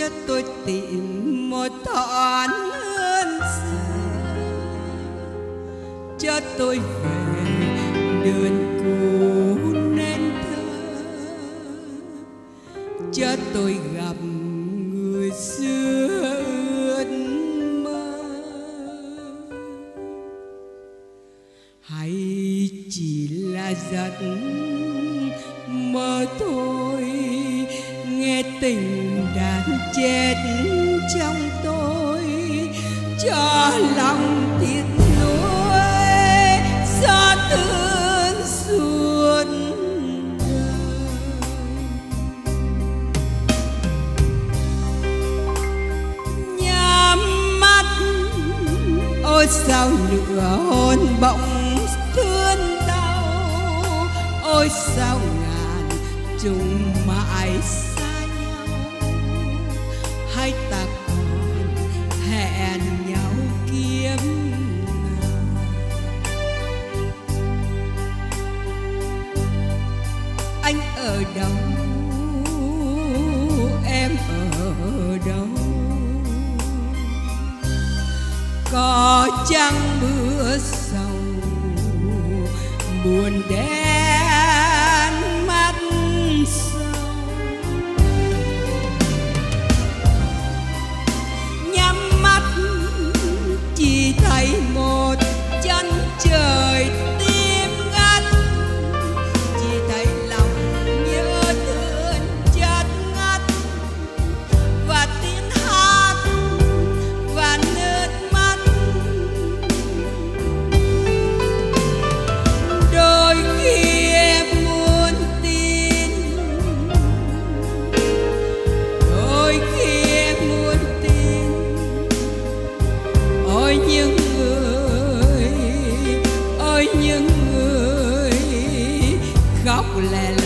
cho tôi tìm một thoáng hơn xưa. Cho tôi về đường cũ nên thơ. Cho tôi gặp người xưa ước mơ. Hay chỉ là giấc mơ thôi nghe tình đàn chết trong tôi, cho lòng tiếc nuối do thương suốt đời. Nhắm mắt, ôi sao lửa hôn bỗng thương đau, ôi sao ngàn trùng mãi xa hai ta còn hẹn nhau kiếm nào. Anh ở đâu? Em ở đâu? Có chăng mưa sầu, buồn đêm góc lẻ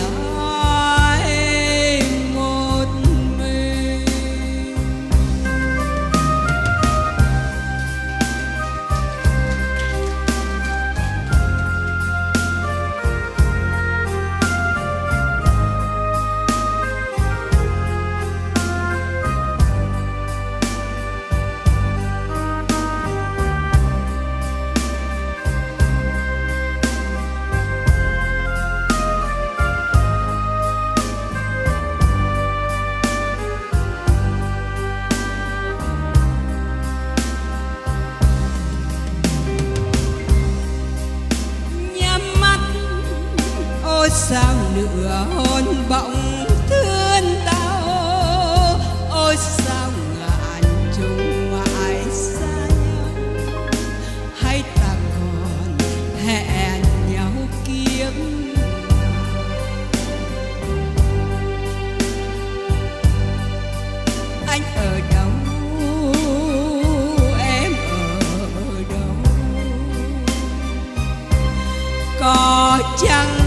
sao nửa hôn bỗng thương tao? Ôi sao ngàn trùng mãi xa nhau? Hay ta còn hẹn nhau kiếm anh ở đâu? Em ở đâu? Có chăng